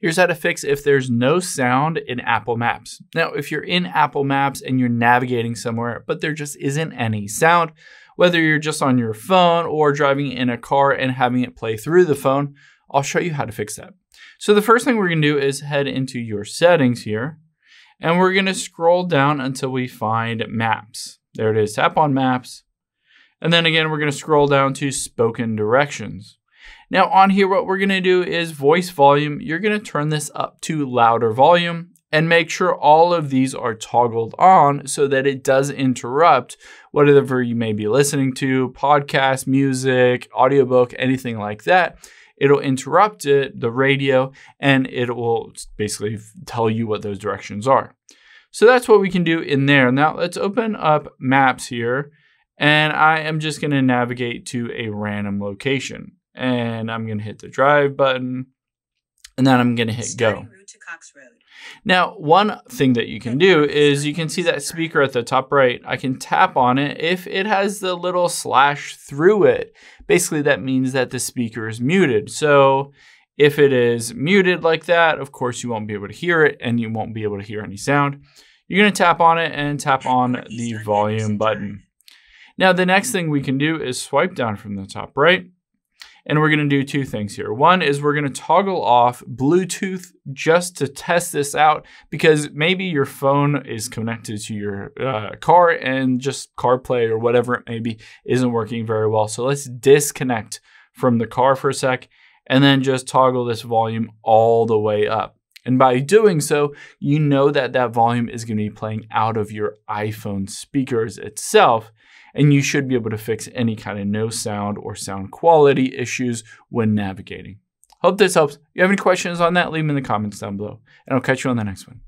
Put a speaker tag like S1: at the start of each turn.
S1: Here's how to fix if there's no sound in Apple Maps. Now, if you're in Apple Maps and you're navigating somewhere, but there just isn't any sound, whether you're just on your phone or driving in a car and having it play through the phone, I'll show you how to fix that. So the first thing we're gonna do is head into your settings here, and we're gonna scroll down until we find Maps. There it is, tap on Maps. And then again, we're gonna scroll down to Spoken Directions. Now on here, what we're gonna do is voice volume. You're gonna turn this up to louder volume and make sure all of these are toggled on so that it does interrupt whatever you may be listening to, podcast, music, audiobook, anything like that. It'll interrupt it, the radio, and it will basically tell you what those directions are. So that's what we can do in there. Now let's open up maps here and I am just gonna navigate to a random location and I'm gonna hit the drive button, and then I'm gonna hit go. Now, one thing that you can do is you can see that speaker at the top right. I can tap on it. If it has the little slash through it, basically that means that the speaker is muted. So if it is muted like that, of course you won't be able to hear it and you won't be able to hear any sound. You're gonna tap on it and tap on the volume button. Now the next thing we can do is swipe down from the top right and we're going to do two things here. One is we're going to toggle off Bluetooth just to test this out because maybe your phone is connected to your uh, car and just CarPlay or whatever it may be isn't working very well. So let's disconnect from the car for a sec and then just toggle this volume all the way up. And by doing so, you know that that volume is going to be playing out of your iPhone speakers itself and you should be able to fix any kind of no sound or sound quality issues when navigating. Hope this helps. If you have any questions on that, leave them in the comments down below, and I'll catch you on the next one.